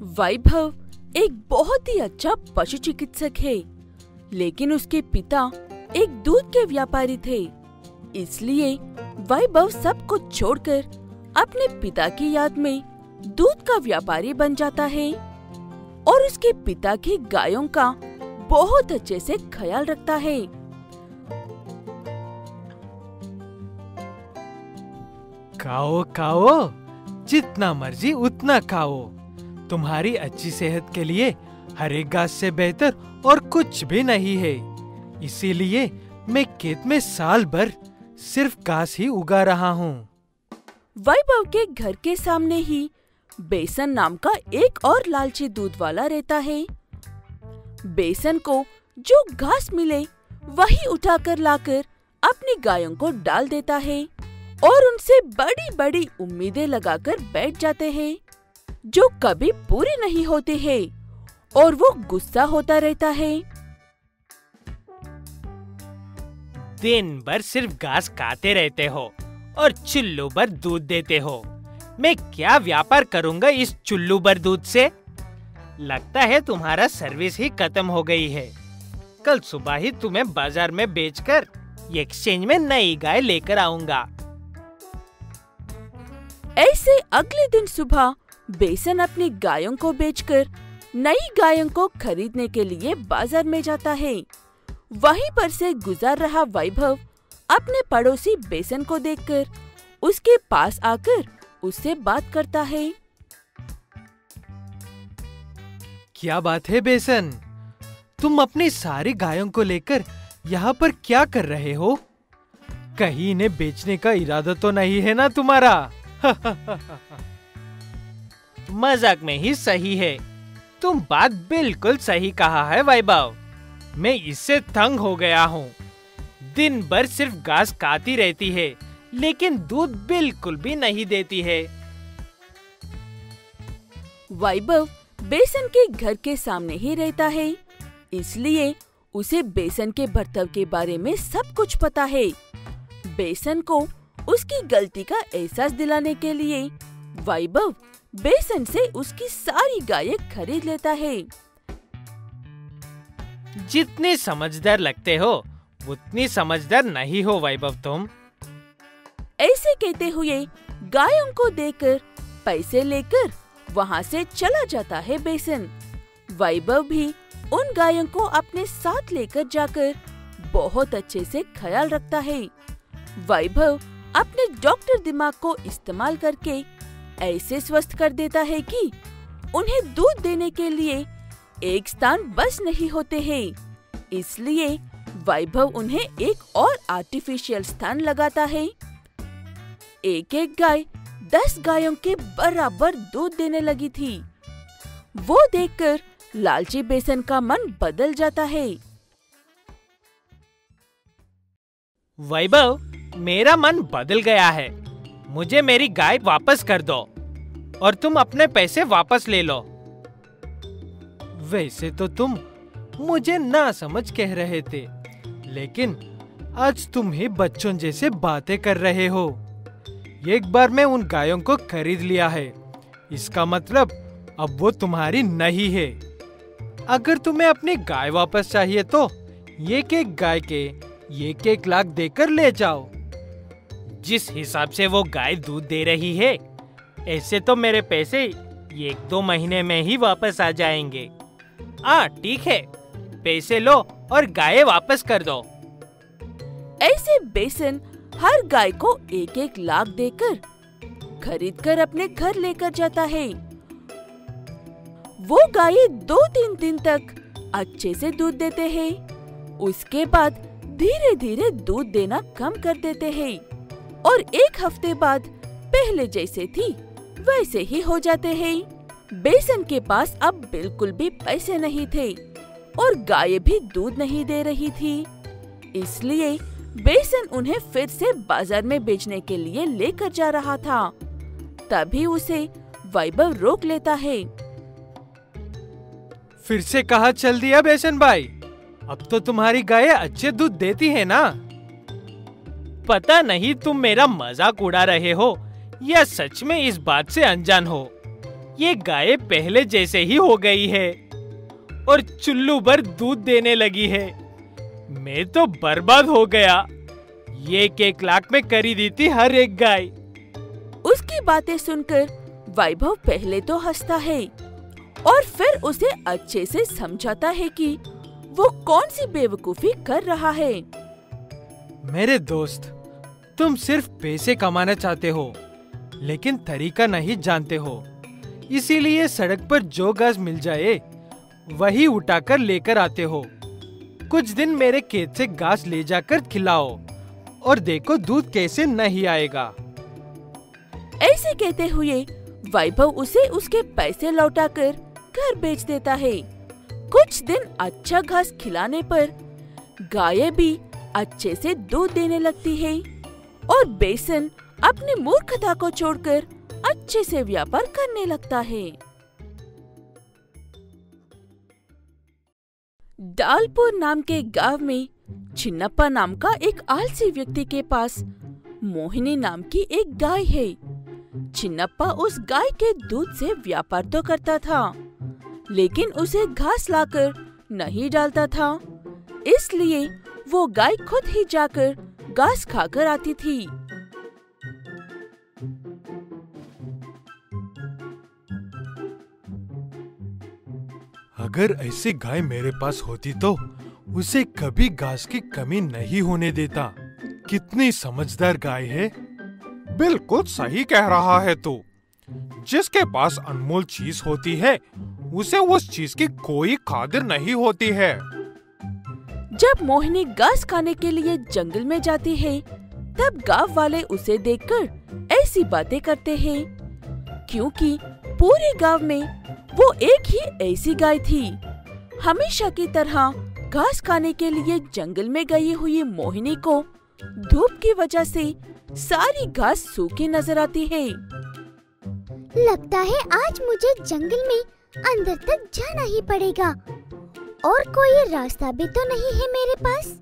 वैभव एक बहुत ही अच्छा पशु चिकित्सक है, लेकिन उसके पिता एक दूध के व्यापारी थे। इसलिए वैभव सब कुछ छोड़कर अपने पिता की याद में दूध का व्यापारी बन जाता है और उसके पिता की गायों का बहुत अच्छे से ख्याल रखता है। खाओ खाओ, जितना मर्ज़ी उतना खाओ। तुम्हारी अच्छी सेहत के लिए हर एक घास से बेहतर और कुछ भी नहीं है। इसीलिए मैं खेत में साल भर सिर्फ़ घास ही उगा रहा हूँ। वैभव के घर के सामने ही बेसन नाम का एक और लालची दूध वाला रहता है। बेसन को जो घास मिले, वही उठाकर लाकर अपनी गायों को डाल देता है और उनसे बड़ी बड़ी उम्मीदें लगाकर बैठ जाते हैं। जो कभी पूरी नहीं होती है और वो गुस्सा होता रहता है। दिन भर सिर्फ़ घास खाते रहते हो और चुल्लू भर दूध देते हो। मैं क्या व्यापार करूँगा इस चुल्लू भर दूध से? लगता है तुम्हारा सर्विस ही खत्म हो गई है। कल सुबह ही तुम्हें बाज़ार में बेचकर एक्सचेंज में नई गाय लेकर आऊँगा। ऐसे अगले दिन सुबह बेसन अपनी गायों को बेचकर, नई गायों को खरीदने के लिए बाज़ार में जाता है। वहीं पर से गुजर रहा वैभव अपने पड़ोसी बेसन को देखकर, उसके पास आकर उससे बात करता है। क्या बात है बेसन? तुम अपनी सारी गायों को लेकर यहाँ पर क्या कर रहे हो? कहीं इन्हें बेचने का इरादा तो नहीं है ना तुम्हारा? मज़ाक में ही सही है। तुम बात बिल्कुल सही कहा है, वैभव। मैं इससे तंग हो गया हूँ। दिन भर सिर्फ़ घास खाती रहती है, लेकिन दूध बिल्कुल भी नहीं देती है। वैभव, बेसन के घर के सामने ही रहता है। इसलिए उसे बेसन के बर्तव के बारे में सब कुछ पता है। बेसन को उसकी गलती का एहसास दिलाने के लिए वैभव बेसन से उसकी सारी गायें खरीद लेता है। जितने समझदार लगते हो उतनी समझदार नहीं हो वैभव तुम। ऐसे कहते हुए गायों को देकर पैसे लेकर वहाँ से चला जाता है बेसन। वैभव भी उन गायों को अपने साथ लेकर जाकर बहुत अच्छे से ख्याल रखता है। वैभव अपने डॉक्टर दिमाग को इस्तेमाल करके ऐसे स्वस्थ कर देता है कि उन्हें दूध देने के लिए एक स्थान बस नहीं होते हैं। इसलिए वैभव उन्हें एक और आर्टिफिशियल स्थान लगाता है। एक एक गाय दस गायों के बराबर दूध देने लगी थी। वो देखकर लालची बेसन का मन बदल जाता है। वैभव, मेरा मन बदल गया है। मुझे मेरी गाय वापस कर दो और तुम अपने पैसे वापस ले लो। वैसे तो तुम मुझे ना समझ कह रहे थे, लेकिन आज तुम ही बच्चों जैसे बातें कर रहे हो। एक बार मैं उन गायों को खरीद लिया है। इसका मतलब अब वो तुम्हारी नहीं है। अगर तुम्हें अपनी गाय वापस चाहिए तो एक एक गाय के एक एक लाख देकर ले जाओ। जिस हिसाब से वो गाय दूध दे रही है, ऐसे तो मेरे पैसे एक दो महीने में ही वापस आ जाएँगे। हाँ ठीक है, पैसे लो और गाय वापस कर दो। ऐसे बेसन हर गाय को एक एक लाख देकर खरीद कर अपने घर लेकर जाता है। वो गाय दो तीन दिन तक अच्छे से दूध देते हैं। उसके बाद धीरे धीरे दूध देना कम कर देते हैं। और एक हफ़्ते बाद पहले जैसे थी, वैसे ही हो जाते हैं। बेसन के पास अब बिल्कुल भी पैसे नहीं थे और गाय भी दूध नहीं दे रही थी। इसलिए बेसन उन्हें फिर से बाज़ार में बेचने के लिए लेकर जा रहा था। तभी उसे वैभव रोक लेता है। फिर से कहा, चल दिया बेसन भाई। अब तो तुम्हारी गाय अच्छे दूध देती है ना? पता नहीं तुम मेरा मज़ाक उड़ा रहे हो या सच में इस बात से अनजान हो। ये गाय पहले जैसे ही हो गई है और चुल्लू भर दूध देने लगी है। मैं तो बर्बाद हो गया। ये एक लाख में करी दी थी हर एक गाय। उसकी बातें सुनकर वैभव पहले तो हंसता है और फिर उसे अच्छे से समझाता है कि वो कौन सी बेवकूफ़ी कर रहा है। मेरे दोस्त तुम सिर्फ़ पैसे कमाना चाहते हो, लेकिन तरीका नहीं जानते हो। इसीलिए सड़क पर जो घास मिल जाए, वही उठाकर लेकर आते हो। कुछ दिन मेरे खेत से घास ले जाकर खिलाओ, और देखो दूध कैसे नहीं आएगा। ऐसे कहते हुए, वैभव उसे उसके पैसे लौटाकर घर बेच देता है। कुछ दिन अच्छा घास खिलाने पर गाय भी अच्छे से दूध देने लगती है। और बेसन अपनी मूर्खता को छोड़कर अच्छे से व्यापार करने लगता है। डालपुर नाम के गाँव में छिन्नप्पा नाम का एक आलसी व्यक्ति के पास मोहिनी नाम की एक गाय है। छिन्नप्पा उस गाय के दूध से व्यापार तो करता था, लेकिन उसे घास लाकर नहीं डालता था। इसलिए वो गाय खुद ही जाकर घास खाकर आती थी। अगर ऐसी गाय मेरे पास होती तो उसे कभी घास की कमी नहीं होने देता। कितनी समझदार गाय है। बिल्कुल सही कह रहा है तू। जिसके पास अनमोल चीज़ होती है, उसे उस चीज़ की कोई खातिर नहीं होती है। जब मोहिनी घास खाने के लिए जंगल में जाती है, तब गाँव वाले उसे देखकर ऐसी बातें करते हैं। क्योंकि पूरे गाँव में वो एक ही ऐसी गाय थी। हमेशा की तरह घास खाने के लिए जंगल में गई हुई मोहिनी को धूप की वजह से सारी घास सूखी नज़र आती है। लगता है आज मुझे जंगल में अंदर तक जाना ही पड़ेगा। और कोई रास्ता भी तो नहीं है मेरे पास?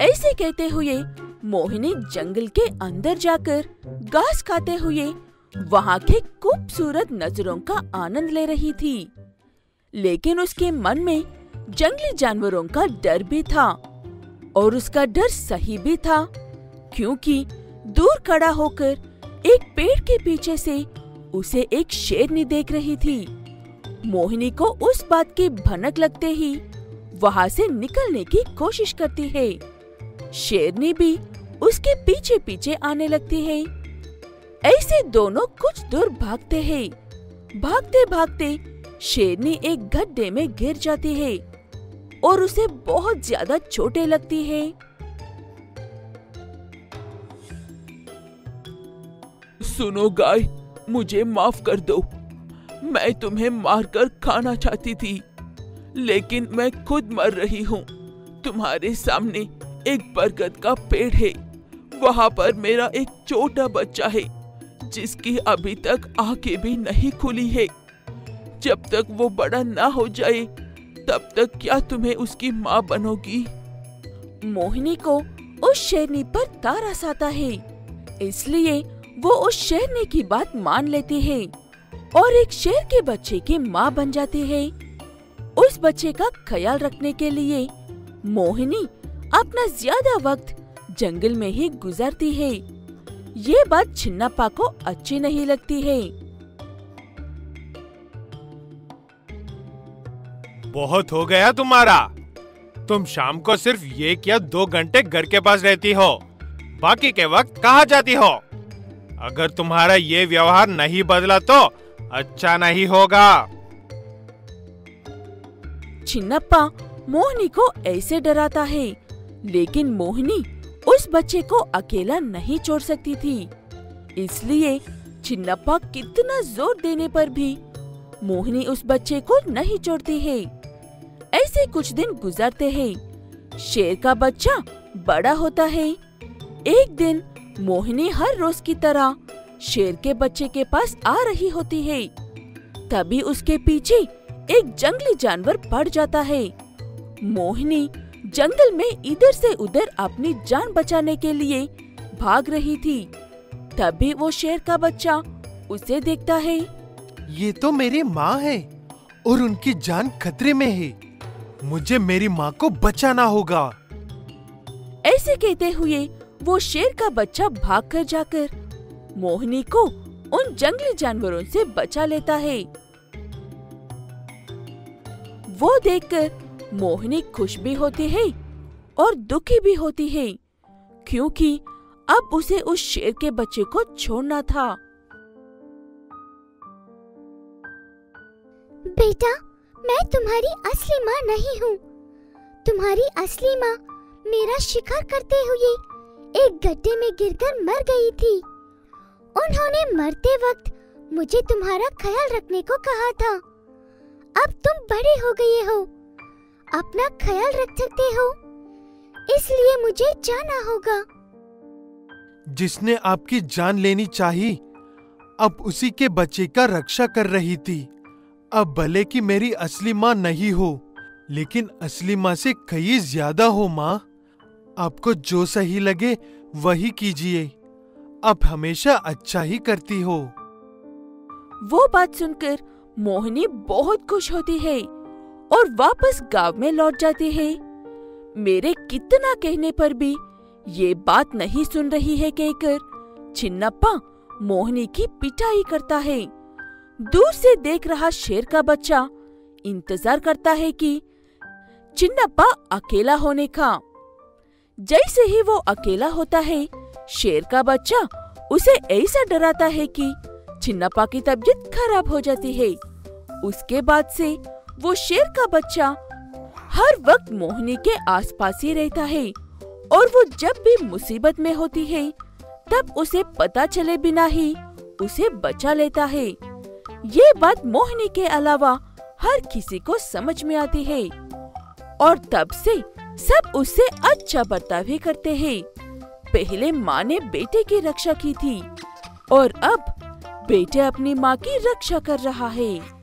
ऐसे कहते हुए मोहिनी जंगल के अंदर जाकर घास खाते हुए वहाँ के खूबसूरत नज़रों का आनंद ले रही थी। लेकिन उसके मन में जंगली जानवरों का डर भी था और उसका डर सही भी था, क्योंकि दूर खड़ा होकर एक पेड़ के पीछे से उसे एक शेरनी देख रही थी। मोहिनी को उस बात की भनक लगते ही वहाँ से निकलने की कोशिश करती है। शेरनी भी उसके पीछे पीछे आने लगती है। ऐसे दोनों कुछ दूर भागते हैं। भागते भागते शेरनी एक गड्ढे में गिर जाती है और उसे बहुत ज़्यादा चोटें लगती है। सुनो गाय, मुझे माफ़ कर दो। मैं तुम्हें मारकर खाना चाहती थी, लेकिन मैं खुद मर रही हूँ। तुम्हारे सामने एक बरगद का पेड़ है। वहाँ पर मेरा एक छोटा बच्चा है, जिसकी अभी तक आँखें भी नहीं खुली है। जब तक वो बड़ा ना हो जाए, तब तक क्या तुम्हें उसकी माँ बनोगी? मोहिनी को उस शेरनी पर तारस आता है, इसलिए वो उस शेरनी की बात मान लेती है। और एक शेर के बच्चे की माँ बन जाती है। उस बच्चे का ख्याल रखने के लिए मोहिनी अपना ज़्यादा वक्त जंगल में ही गुजारती है। ये बात छिन्नप्पा को अच्छी नहीं लगती है। बहुत हो गया तुम्हारा। तुम शाम को सिर्फ़ एक या दो घंटे घर के पास रहती हो। बाकी के वक्त कहाँ जाती हो? अगर तुम्हारा ये व्यवहार नहीं बदला तो अच्छा नहीं होगा। छिन्नप्पा मोहनी को ऐसे डराता है, लेकिन मोहनी उस बच्चे को अकेला नहीं छोड़ सकती थी। इसलिए छिन्नप्पा कितना ज़ोर देने पर भी मोहनी उस बच्चे को नहीं छोड़ती है। ऐसे कुछ दिन गुजरते हैं, शेर का बच्चा बड़ा होता है। एक दिन मोहिनी हर रोज की तरह शेर के बच्चे के पास आ रही होती है। तभी उसके पीछे एक जंगली जानवर पड़ जाता है। मोहिनी जंगल में इधर से उधर अपनी जान बचाने के लिए भाग रही थी। तभी वो शेर का बच्चा उसे देखता है। ये तो मेरी माँ है और उनकी जान खतरे में है। मुझे मेरी माँ को बचाना होगा। ऐसे कहते हुए वो शेर का बच्चा भाग भागकर जाकर मोहिनी को उन जंगली जानवरों से बचा लेता है। वो देखकर मोहिनी खुश भी होती है और दुखी भी होती है, क्योंकि अब उसे उस शेर के बच्चे को छोड़ना था। बेटा, मैं तुम्हारी असली माँ नहीं हूँ। तुम्हारी असली माँ मेरा शिकार करते हुए एक गड्ढे में गिरकर मर गई थी। उन्होंने मरते वक्त मुझे तुम्हारा ख्याल रखने को कहा था। अब तुम बड़े हो गए हो। अपना ख्याल रख सकते हो। इसलिए मुझे जाना होगा। जिसने आपकी जान लेनी चाही अब उसी के बच्चे का रक्षा कर रही थी। अब भले कि मेरी असली माँ नहीं हो, लेकिन असली माँ से कई ज़्यादा हो माँ। आपको जो सही लगे, वही कीजिए। अब हमेशा अच्छा ही करती हो। वो बात सुनकर मोहिनी बहुत खुश होती है और वापस गाँव में लौट जाती है। मेरे कितना कहने पर भी ये बात नहीं सुन रही है कहकर छिन्नप्पा मोहिनी की पिटाई करता है। दूर से देख रहा शेर का बच्चा इंतज़ार करता है कि चिन्नप्पा अकेला होने का जैसे ही वो अकेला होता है, शेर का बच्चा उसे ऐसा डराता है कि चिन्नप्पा की तबीयत खराब हो जाती है। उसके बाद से वो शेर का बच्चा हर वक्त मोहिनी के आसपास ही रहता है और वो जब भी मुसीबत में होती है, तब उसे पता चले बिना ही उसे बचा लेता है। ये बात मोहनी के अलावा हर किसी को समझ में आती है और तब से सब उससे अच्छा बर्ताव ही करते हैं। पहले माँ ने बेटे की रक्षा की थी और अब बेटे अपनी माँ की रक्षा कर रहा है।